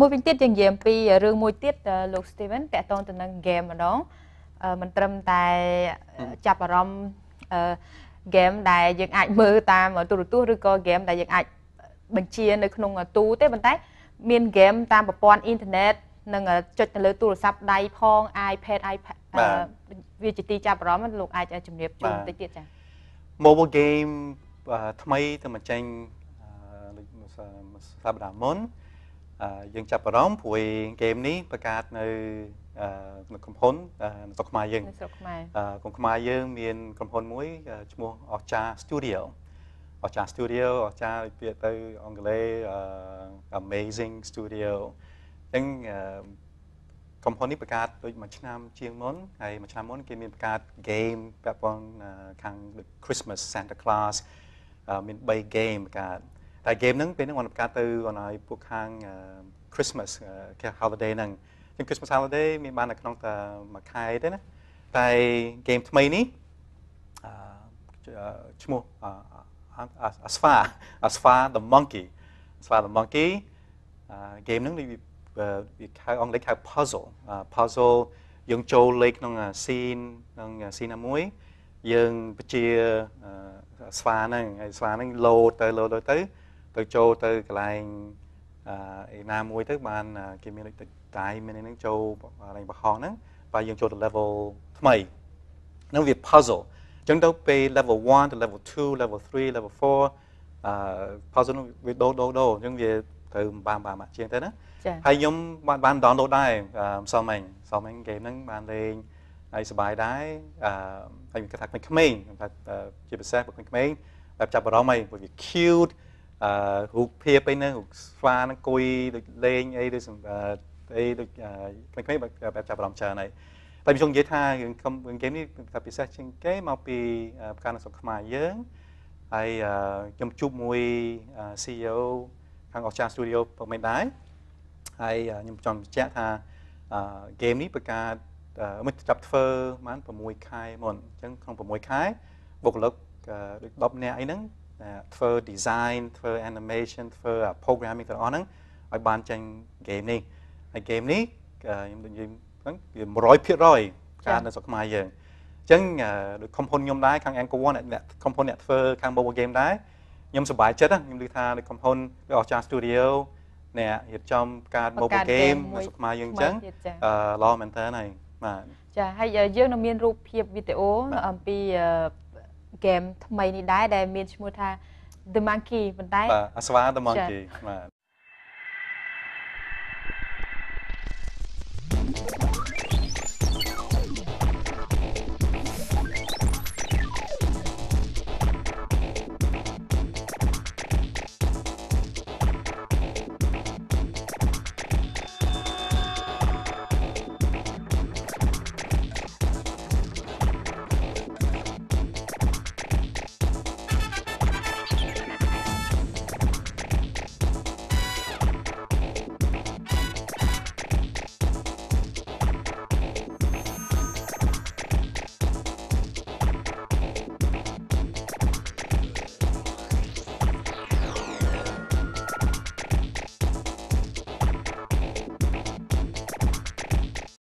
មួយវិញទៀតយើងនិយាយអំពីរឿងមួយទៀតលោក Steven តកតងទៅនឹង game ម្ដងមិនត្រឹមតែចាប់អារម្មណ៍ game ដែលយើងអាចមើលតាមទូរទស្សន៍ឬក៏ game ដែលយើងអាចបញ្ជានៅក្នុងទូទេប៉ុន្តែ មាន game តាមប្រព័ន្ធអ៊ីនធឺណិតនិងចុចទៅលើទូរស័ព្ទដៃផង iPad iPad វាជាទីចាប់អារម្មណ៍លោកអាចជំរាបជូនបន្តិចទៀតចា៎ mobile game ថ្មីទៅមកចេញសប្តាហ៍មុន យើងចាប់អារម្មណ៍ព្រោះហ្គេមនេះបង្កើតនៅនៅក្រុមហ៊ុននៅស្រុកខ្មែរយើងស្រុកខ្មែរក្រុមខ្មែរយើងមានក្រុមហ៊ុនមួយឈ្មោះ Ocha Studio Ocha Studio Ocha ពាក្យទៅអង់គ្លេស Amazing Studio អញ្ចឹងក្រុមហ៊ុននេះបង្កើតដូចមួយឆ្នាំជាងមុនហើយមួយឆ្នាំមុនគេមានបង្កើត game ពាក់ព័ន្ធខាង Christmas Santa Claus មាន3 game បង្កើត តែ game ហ្នឹងពេលហ្នឹងគាត់បង្កើតទៅគាត់ឲ្យពួកខាង Christmas គេ holiday ហ្នឹងជាង Christmas holiday មានបាននៅក្នុងតែមួយខែទេណាតែ game ថ្មីនេះឈ្មោះ Asfa Asfa the Monkey Asfa the Monkey game ហ្នឹងវាហៅអង់គ្លេសហៅ puzzle puzzle យើងចូលលេខក្នុង scene ក្នុង scene ណាមួយយើងបញ្ជាស្វាហ្នឹងហើយស្វាហ្នឹងលោតទៅលោតទៅ ទៅចូលទៅកន្លែងអីណាមួយទៅបានគេមានដូចដៃមានហ្នឹងចូលកន្លែងបរហោះហ្នឹងបើយើងចូលទៅ level ថ្មីហ្នឹងវា puzzle អញ្ចឹងទៅពេល level 1ទៅ level 2 level 3 level 4អឺ puzzle នោះវាដូរដូរដូរអញ្ចឹងវាទៅបានបានមកជាងទៅណាហើយខ្ញុំបានបាន download ដែរម្សិលមិញម្សិលមិញ game ហ្នឹងបានលេងហើយសប្បាយដែរអឺហើយខ្ញុំគិតថាក្មេងៗថាជាពិសេសពួកក្មេងៗបែបចាប់អារម្មណ៍ហើយព្រោះវា cute អឺរូបភាពអីហ្នឹងរូបស្វាហ្នឹងគួយដូចលេងអីដូចអីដូចក្មេងៗបែបចាប់អារម្មណ៍ច្រើនហើយតែខ្ញុំនិយាយថារឿងរឿងហ្គេមនេះថាពិសេសជាងគេមកពីប្រការនៅស្រុកខ្មែរយើងហើយខ្ញុំជួបមួយ CEO ខាង Ocha Studio ប្រហែលដែរហើយខ្ញុំចង់បញ្ជាក់ថាហ្គេមនេះប្រកាសមិនចាប់ធ្វើប្រហែល6ខែមុនអញ្ចឹងក្នុង6ខែបុគ្គលិកដូច10នាក់អីហ្នឹង ធ្វើ design ធ្វើ animation ធ្វើ programming ទាំងអស់ហ្នឹងឲ្យបានចេញ game នេះហើយ game នេះខ្ញុំនិយាយហ្នឹងវា100%ការនៅស្រុកខ្មែរយើងអញ្ចឹងដូចក្រុមហ៊ុនខ្ញុំដែរខាង Anchor One អ្នកក្រុមហ៊ុនអ្នកធ្វើខាង mobile game ដែរខ្ញុំសប្បាយចិត្តខ្ញុំឮថាក្រុមហ៊ុនដូច Ocha Studio អ្នករៀបចំការ mobile game នៅស្រុកខ្មែរយើងអញ្ចឹងអឺល្អមែនតើហើយបាទចាហើយយើងនៅមានរូបភាពវីដេអូអំពី ហ្គេមថ្មីនេះដែរដែលមានឈ្មោះថា The Monkey ប៉ុន្តែបាទអាស្វា The Monkey បាទ